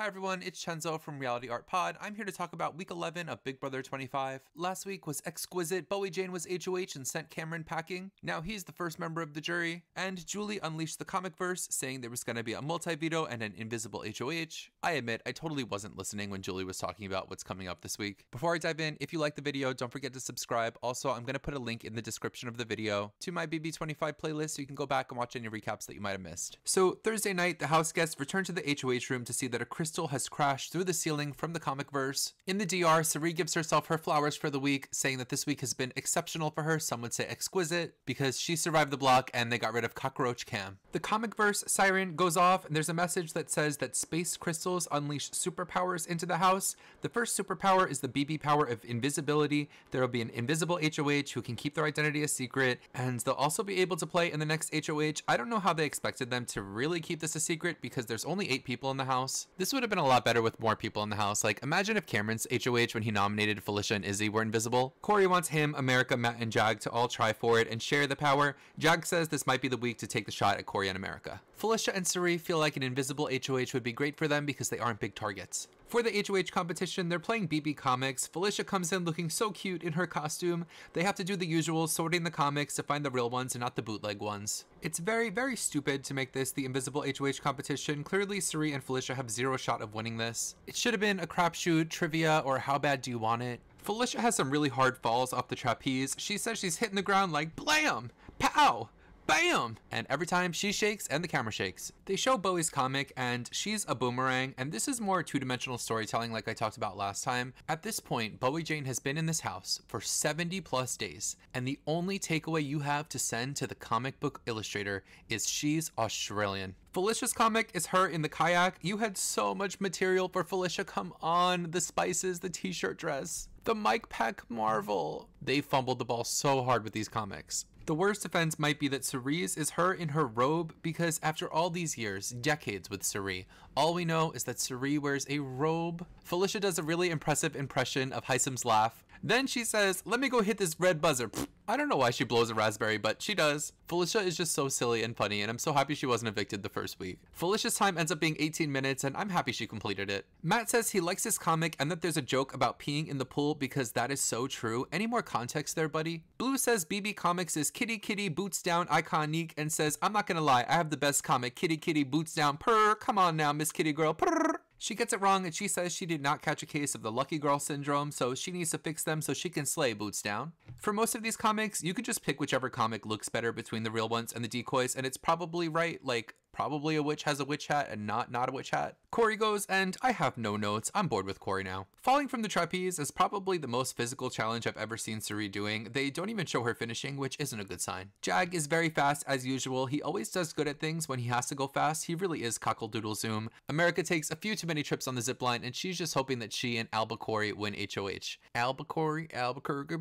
Hi everyone, it's Chenzo from Reality Art Pod. I'm here to talk about week 11 of Big Brother 25. Last week was exquisite. Bowie Jane was HOH and sent Cameron packing. Now he's the first member of the jury. And Julie unleashed the comic verse, saying there was going to be a multi veto and an invisible HOH. I admit, I totally wasn't listening when Julie was talking about what's coming up this week. Before I dive in, if you like the video, don't forget to subscribe. Also, I'm going to put a link in the description of the video to my BB25 playlist so you can go back and watch any recaps that you might have missed. So, Thursday night, the house guests returned to the HOH room to see that a crystal has crashed through the ceiling from the comic verse. In the DR, Cirie gives herself her flowers for the week, saying that this week has been exceptional for her, some would say exquisite, because she survived the block and they got rid of Cockroach Cam. The comic verse siren goes off, and there's a message that says that space crystals unleash superpowers into the house. The first superpower is the BB power of invisibility. There will be an invisible HOH who can keep their identity a secret, and they'll also be able to play in the next HOH. I don't know how they expected them to really keep this a secret because there's only eight people in the house. This would have been a lot better with more people in the house. Like, imagine if Cameron's HOH when he nominated Felicia and Izzy were invisible. Corey wants him, America, Matt, and Jag to all try for it and share the power. Jag says this might be the week to take the shot at Corey and America. Felicia and Cirie feel like an invisible HOH would be great for them because they aren't big targets. For the HOH competition, they're playing BB Comics. Felicia comes in looking so cute in her costume. They have to do the usual, sorting the comics to find the real ones and not the bootleg ones. It's very, very stupid to make this the invisible HOH competition. Clearly, Cirie and Felicia have zero shot of winning this. It should have been a crapshoot, trivia, or how bad do you want it? Felicia has some really hard falls off the trapeze. She says she's hitting the ground like blam, pow, bam! And every time she shakes and the camera shakes. They show Bowie's comic and she's a boomerang, and this is more two dimensional storytelling like I talked about last time. At this point, Bowie Jane has been in this house for 70 plus days, and the only takeaway you have to send to the comic book illustrator is she's Australian. Felicia's comic is her in the kayak. You had so much material for Felicia. Come on. The spices, the t shirt dress, the Mike Pack Marvel. They fumbled the ball so hard with these comics. The worst offense might be that Cirie's is her in her robe because after all these years, decades with Cirie, all we know is that Cirie wears a robe. Felicia does a really impressive impression of Hisam's laugh. Then she says, let me go hit this red buzzer. Pfft, I don't know why she blows a raspberry, but she does. Felicia is just so silly and funny, and I'm so happy she wasn't evicted the first week. Felicia's time ends up being 18 minutes, and I'm happy she completed it. Matt says he likes his comic and that there's a joke about peeing in the pool because that is so true. Any more context there, buddy? Blue says BB Comics is kitty kitty boots down iconique and says, I'm not gonna lie, I have the best comic, kitty kitty boots down purr. Come on now, Miss Kitty Girl, purr. She gets it wrong and she says she did not catch a case of the lucky girl syndrome, so she needs to fix them so she can slay boots down. For most of these comics, you can just pick whichever comic looks better between the real ones and the decoys, and it's probably right. Like, probably a witch has a witch hat and not not a witch hat. Corey goes, and I have no notes. I'm bored with Corey now. Falling from the trapeze is probably the most physical challenge I've ever seen Cirie doing. They don't even show her finishing, which isn't a good sign. Jag is very fast as usual. He always does good at things when he has to go fast. He really is cockle doodle zoom. America takes a few too many trips on the zip line, and she's just hoping that she and Albacore win HOH. Albacore, Albuquerque,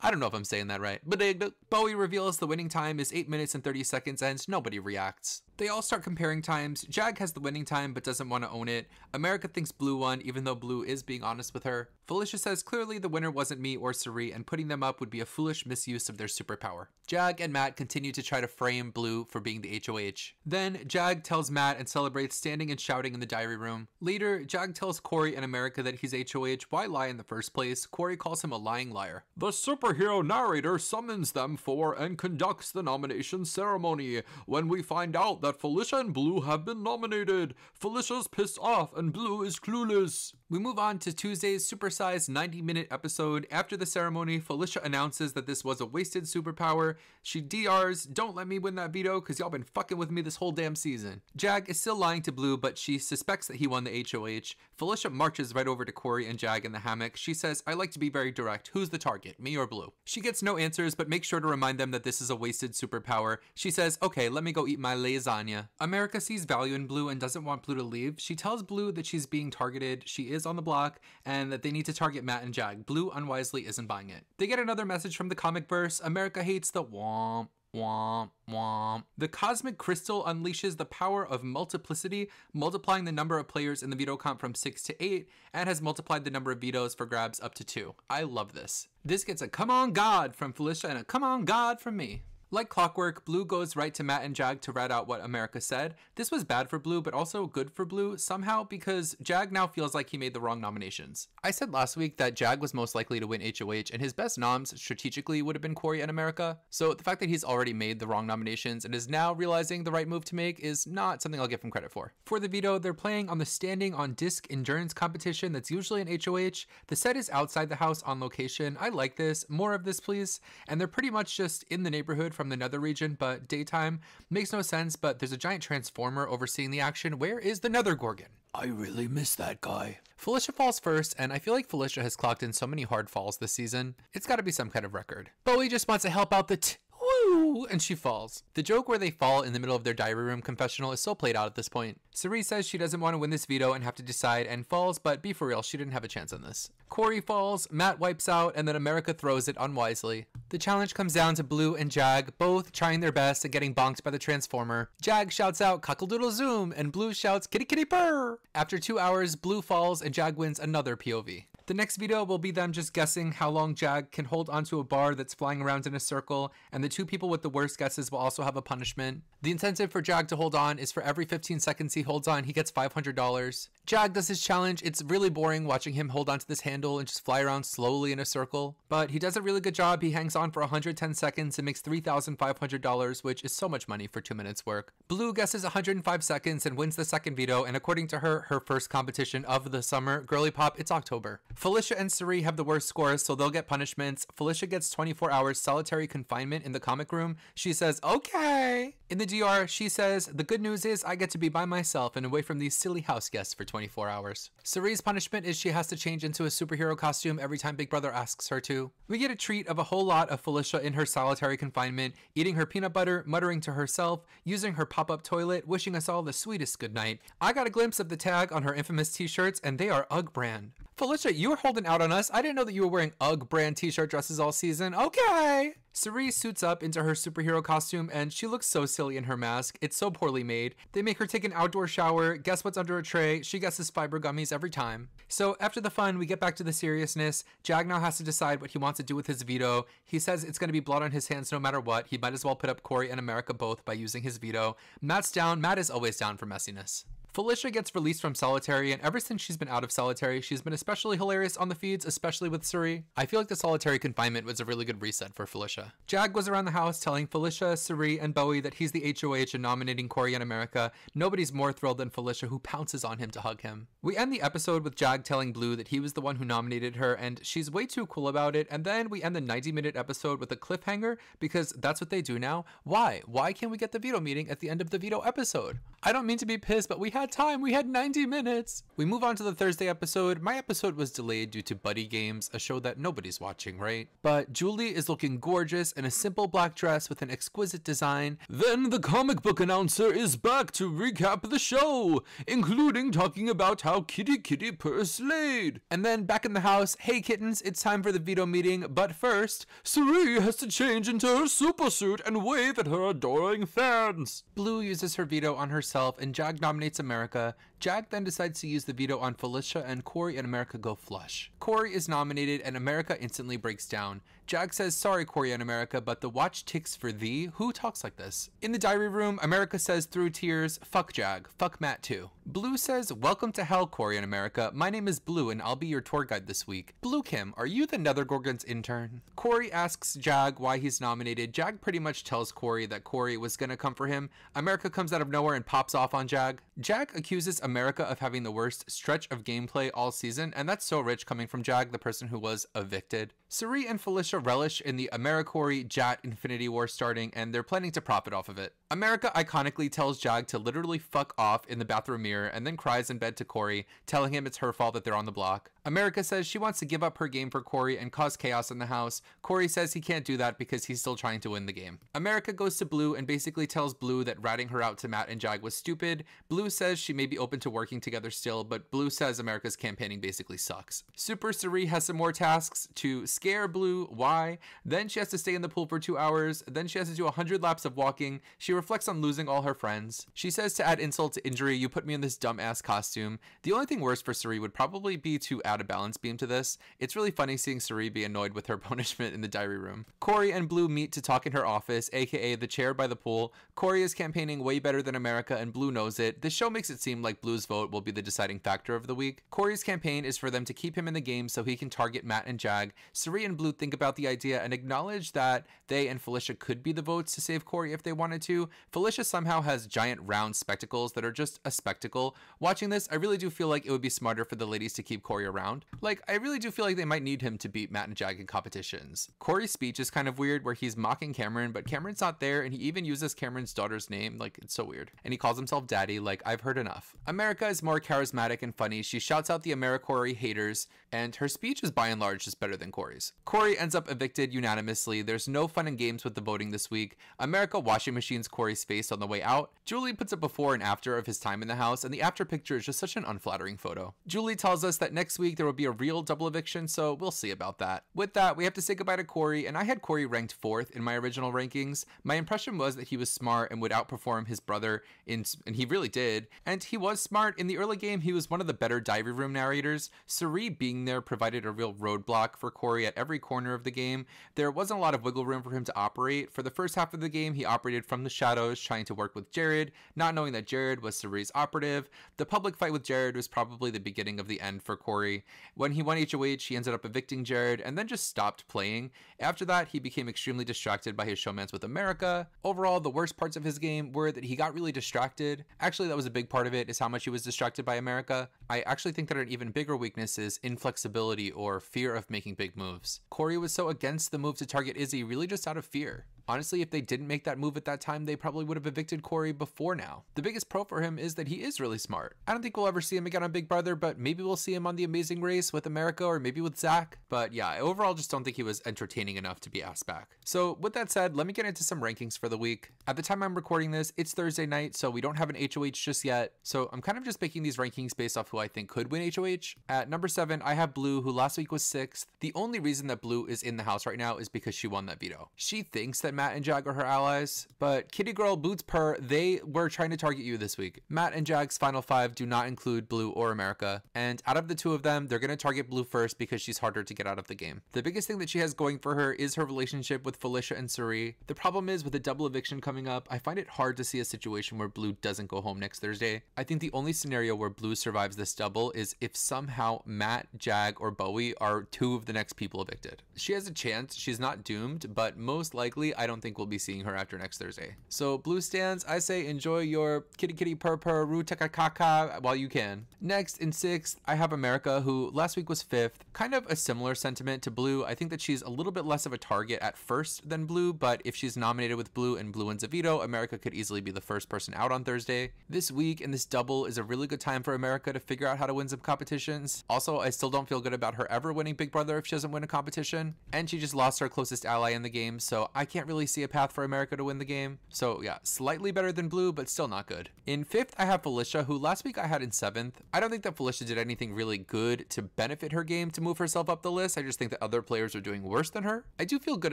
I don't know if I'm saying that right. But Bowie reveals the winning time is 8 minutes and 30 seconds, and nobody reacts podcasts. They all start comparing times. Jag has the winning time but doesn't want to own it. America thinks Blue won, even though Blue is being honest with her. Felicia says clearly the winner wasn't me or Cirie, and putting them up would be a foolish misuse of their superpower. Jag and Matt continue to try to frame Blue for being the HOH. Then Jag tells Matt and celebrates standing and shouting in the diary room. Later, Jag tells Corey and America that he's HOH. Why lie in the first place? Corey calls him a lying liar. The superhero narrator summons them for and conducts the nomination ceremony. When we find out that Felicia and Blue have been nominated, Felicia's pissed off and Blue is clueless. We move on to Tuesday's supersized 90 minute episode. After the ceremony, Felicia announces that this was a wasted superpower. She DRs, don't let me win that veto because y'all been fucking with me this whole damn season. Jag is still lying to Blue, but she suspects that he won the HOH. Felicia marches right over to Corey and Jag in the hammock. She says, I like to be very direct. Who's the target, me or Blue? She gets no answers, but makes sure to remind them that this is a wasted superpower. She says, okay, let me go eat my lasagna. America sees value in Blue and doesn't want Blue to leave. She tells Blue that she's being targeted. She is on the block and that they need to target Matt and Jag. Blue unwisely isn't buying it. They get another message from the comic verse America hates the womp. Womp, womp. The cosmic crystal unleashes the power of multiplicity, multiplying the number of players in the veto comp from 6 to 8, and has multiplied the number of vetoes for grabs up to 2. I love this. This gets a come on God from Felicia and a come on God from me. Like clockwork, Blue goes right to Matt and Jag to rat out what America said. This was bad for Blue, but also good for Blue somehow because Jag now feels like he made the wrong nominations. I said last week that Jag was most likely to win HOH, and his best noms strategically would have been Corey and America. So the fact that he's already made the wrong nominations and is now realizing the right move to make is not something I'll give him credit for. For the veto, they're playing on the standing on disc endurance competition that's usually an HOH. The set is outside the house on location. I like this. More of this, please. And they're pretty much just in the neighborhood from the nether region, but daytime. Makes no sense, but there's a giant transformer overseeing the action. Where is the nether gorgon? I really miss that guy. Felicia falls first, and I feel like Felicia has clocked in so many hard falls this season. It's gotta be some kind of record. Bowie just wants to help out the t- woo, and she falls. The joke where they fall in the middle of their diary room confessional is so played out at this point. Cirie says she doesn't want to win this veto and have to decide and falls, but be for real, she didn't have a chance on this. Corey falls, Matt wipes out, and then America throws it unwisely. The challenge comes down to Blue and Jag, both trying their best at getting bonked by the Transformer. Jag shouts out cockle-doodle zoom, and Blue shouts kitty kitty purr. After two hours, Blue falls and Jag wins another POV. The next video will be them just guessing how long Jag can hold onto a bar that's flying around in a circle, and the two people with the worst guesses will also have a punishment. The incentive for Jag to hold on is for every 15 seconds he holds on, he gets $500. Jag does his challenge. It's really boring watching him hold onto this handle and just fly around slowly in a circle, but he does a really good job. He hangs on for 110 seconds and makes $3,500, which is so much money for two minutes work. Blue guesses 105 seconds and wins the second veto, and according to her, her first competition of the summer, Girly Pop, it's October. Felicia and Cirie have the worst scores, so they'll get punishments. Felicia gets 24 hours solitary confinement in the comic room. She says, okay. In the DR, she says, the good news is I get to be by myself and away from these silly house guests for 24 hours. Cirie's punishment is she has to change into a superhero costume every time Big Brother asks her to. We get a treat of a whole lot of Felicia in her solitary confinement, eating her peanut butter, muttering to herself, using her pop-up toilet, wishing us all the sweetest good night. I got a glimpse of the tag on her infamous t-shirts and they are UGG brand. Felicia, you were holding out on us. I didn't know that you were wearing UGG brand t-shirt dresses all season. Okay. Cirie suits up into her superhero costume and she looks so silly in her mask. It's so poorly made. They make her take an outdoor shower, guess what's under a tray. She guesses fiber gummies every time. So after the fun, we get back to the seriousness. Jag now has to decide what he wants to do with his veto. He says it's going to be blood on his hands no matter what. He might as well put up Corey and America both by using his veto. Matt's down. Matt is always down for messiness. Felicia gets released from solitary, and ever since she's been out of solitary, she's been especially hilarious on the feeds, especially with Cirie. I feel like the solitary confinement was a really good reset for Felicia. Jag was around the house telling Felicia, Cirie, and Bowie that he's the HOH and nominating Corey in America. Nobody's more thrilled than Felicia, who pounces on him to hug him. We end the episode with Jag telling Blue that he was the one who nominated her, and she's way too cool about it. And then we end the 90 minute episode with a cliffhanger because that's what they do now. Why? Why can't we get the veto meeting at the end of the veto episode? I don't mean to be pissed, but we had time. We had 90 minutes. We move on to the Thursday episode. My episode was delayed due to Buddy Games, a show that nobody's watching, right? But Julie is looking gorgeous in a simple black dress with an exquisite design. Then the comic book announcer is back to recap the show, including talking about how Kitty Kitty Purr slayed. And then back in the house, hey kittens, it's time for the veto meeting. But first, Cirie has to change into her super suit and wave at her adoring fans. Blue uses her veto on herself and Jag nominates America. Jag then decides to use the veto on Felicia and Corey and America go flush. Corey is nominated and America instantly breaks down. Jag says, sorry Corey and America, but the watch ticks for thee? Who talks like this? In the diary room, America says through tears, fuck Jag, fuck Matt too. Blue says, welcome to hell and America. My name is Blue and I'll be your tour guide this week. Blue Kim, are you the Nether Gorgon's intern? Corey asks Jag why he's nominated. Jag pretty much tells Corey that Corey was gonna come for him. America comes out of nowhere and pops off on Jag. Jag accuses America of having the worst stretch of gameplay all season, and that's so rich coming from Jag, the person who was evicted. Cirie and Felicia relish in the AmeriCory Jat Infinity War starting, and they're planning to profit off of it. America iconically tells Jag to literally fuck off in the bathroom mirror and then cries in bed to Corey, telling him it's her fault that they're on the block. America says she wants to give up her game for Corey and cause chaos in the house. Corey says he can't do that because he's still trying to win the game. America goes to Blue and basically tells Blue that ratting her out to Matt and Jag was stupid. Blue says she may be open to working together still, but Blue says America's campaigning basically sucks. Super Cirie has some more tasks to scare Blue, why? Then she has to stay in the pool for two hours, then she has to do 100 laps of walking. She reflects on losing all her friends. She says to add insult to injury, you put me in in this dumbass costume. The only thing worse for Cirie would probably be to add a balance beam to this. It's really funny seeing Cirie be annoyed with her punishment in the diary room. Corey and Blue meet to talk in her office, aka the chair by the pool. Corey is campaigning way better than America and Blue knows it. This show makes it seem like Blue's vote will be the deciding factor of the week. Corey's campaign is for them to keep him in the game so he can target Matt and Jag. Cirie and Blue think about the idea and acknowledge that they and Felicia could be the votes to save Corey if they wanted to. Felicia somehow has giant round spectacles that are just a spectacle. Watching this, I really do feel like it would be smarter for the ladies to keep Corey around. Like, I really do feel like they might need him to beat Matt and Jag in competitions. Corey's speech is kind of weird where he's mocking Cameron, but Cameron's not there and he even uses Cameron's daughter's name. Like, it's so weird. And he calls himself daddy, like, I've heard enough. America is more charismatic and funny. She shouts out the AmeriCory haters, and her speech is by and large just better than Corey's. Corey ends up evicted unanimously. There's no fun and games with the voting this week. America washing machines Corey's face on the way out. Julie puts a before and after of his time in the house, and the after picture is just such an unflattering photo. Julie tells us that next week there will be a real double eviction, so we'll see about that. With that, we have to say goodbye to Corey, and I had Corey ranked fourth in my original rankings. My impression was that he was smart and would outperform his brother, in, and he really did. And he was smart. In the early game, he was one of the better diary room narrators. Cirie being there provided a real roadblock for Corey at every corner of the game. There wasn't a lot of wiggle room for him to operate. For the first half of the game, he operated from the shadows, trying to work with Jared, not knowing that Jared was Cirie's operative. The public fight with Jared was probably the beginning of the end for Corey. When he won HOH, he ended up evicting Jared and then just stopped playing. After that, he became extremely distracted by his showmance with America. Overall, the worst parts of his game were that he got really distracted. Actually, that was a big part of it, is how much he was distracted by America. I actually think that an even bigger weakness is inflexibility or fear of making big moves. Corey was so against the move to target Izzy really just out of fear. Honestly, if they didn't make that move at that time, they probably would have evicted Corey before now. The biggest pro for him is that he is really smart. I don't think we'll ever see him again on Big Brother, but maybe we'll see him on The Amazing Race with America or maybe with Zach. But yeah, I overall just don't think he was entertaining enough to be asked back. So with that said, let me get into some rankings for the week. At the time I'm recording this, it's Thursday night, so we don't have an HOH just yet. So I'm kind of just making these rankings based off who I think could win HOH. At number seven, I have Blue, who last week was sixth. The only reason that Blue is in the house right now is because she won that veto. She thinks that Matt and Jag are her allies, but Kitty Girl, Boots Purr, they were trying to target you this week. Matt and Jag's final five do not include Blue or America, and out of the two of them, they're going to target Blue first because she's harder to get out of the game. The biggest thing that she has going for her is her relationship with Felicia and Cirie. The problem is with a double eviction coming up, I find it hard to see a situation where Blue doesn't go home next Thursday. I think the only scenario where Blue survives this double is if somehow Matt, Jag, or Bowie are two of the next people evicted. She has a chance, she's not doomed, but most likely I don't think we'll be seeing her after next Thursday. So Blue stands, I say enjoy your kitty kitty purr purr roo kaka while you can. Next in sixth, I have America, who last week was fifth. Kind of a similar sentiment to Blue. I think that she's a little bit less of a target at first than Blue, but if she's nominated with Blue and Blue wins a veto, America could easily be the first person out on Thursday. This week and this double is a really good time for America to figure out how to win some competitions. Also, I still don't feel good about her ever winning Big Brother if she doesn't win a competition. And she just lost her closest ally in the game, so I can't really see a path for America to win the game. So yeah, slightly better than Blue, but still not good. In fifth, I have Felicia, who last week I had in seventh. I don't think that Felicia did anything really good to benefit her game to move herself up the list. I just think that other players are doing worse than her. I do feel good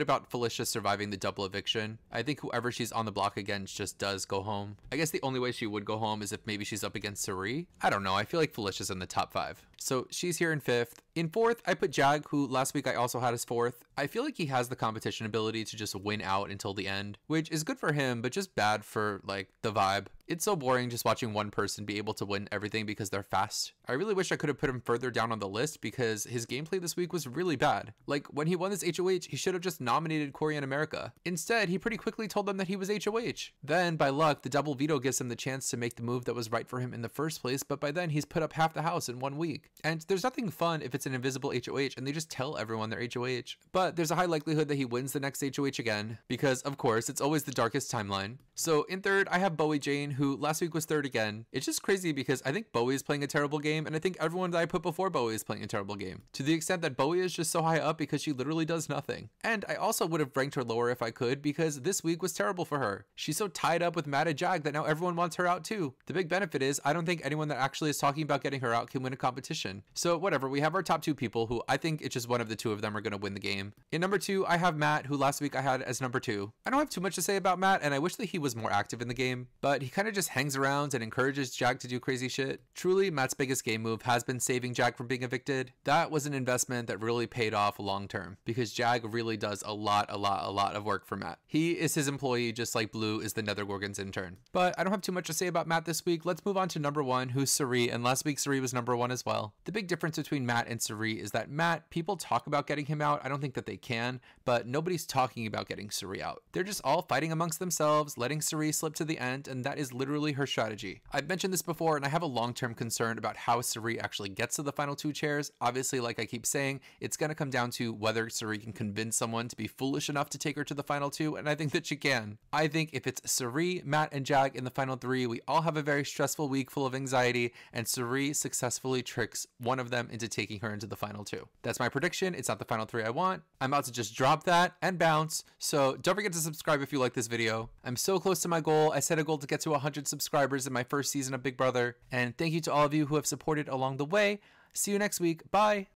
about Felicia surviving the double eviction. I think whoever she's on the block against just does go home. I guess the only way she would go home is if maybe she's up against Cirie. I don't know. I feel like Felicia's in the top five. So she's here in fifth. In fourth, I put Jag, who last week I also had as fourth. I feel like he has the competition ability to just win out until the end, which is good for him, but just bad for like the vibe. It's so boring just watching one person be able to win everything because they're fast. I really wish I could have put him further down on the list because his gameplay this week was really bad. Like when he won this HOH, he should have just nominated Corey in America. Instead, he pretty quickly told them that he was HOH. Then, by luck, the double veto gives him the chance to make the move that was right for him in the first place, but by then he's put up half the house in one week. And there's nothing fun if it's an invisible HOH and they just tell everyone they're HOH. But there's a high likelihood that he wins the next HOH again because, of course, it's always the darkest timeline. So in third, I have Bowie Jane, who last week was third again. It's just crazy because I think Bowie is playing a terrible game, and I think everyone that I put before Bowie is playing a terrible game. To the extent that Bowie is just so high up because she literally does nothing. And I also would have ranked her lower if I could because this week was terrible for her. She's so tied up with Matt and Jag that now everyone wants her out too. The big benefit is I don't think anyone that actually is talking about getting her out can win a competition. So whatever, we have our top two people who I think it's just one of the two of them are going to win the game. In number two, I have Matt, who last week I had as number two. I don't have too much to say about Matt, and I wish that he was more active in the game, but he kind of kind of just hangs around and encourages Jag to do crazy shit. Truly, Matt's biggest game move has been saving Jag from being evicted. That was an investment that really paid off long term because Jag really does a lot, a lot, a lot of work for Matt. He is his employee just like Blue is the Nethergorgon's intern. But I don't have too much to say about Matt this week. Let's move on to number one, who's Cirie, and last week Cirie was number one as well. The big difference between Matt and Cirie is that Matt, people talk about getting him out. I don't think that they can, but nobody's talking about getting Cirie out. They're just all fighting amongst themselves, letting Cirie slip to the end, and that is literally her strategy. I've mentioned this before, and I have a long term concern about how Cirie actually gets to the final two chairs. Obviously, like I keep saying, it's going to come down to whether Cirie can convince someone to be foolish enough to take her to the final two, and I think that she can. I think if it's Cirie, Matt, and Jag in the final three, we all have a very stressful week full of anxiety, and Cirie successfully tricks one of them into taking her into the final two. That's my prediction. It's not the final three I want. I'm about to just drop that and bounce. So don't forget to subscribe if you like this video. I'm so close to my goal. I set a goal to get to 100 subscribers in my first season of Big Brother. And thank you to all of you who have supported along the way. See you next week. Bye.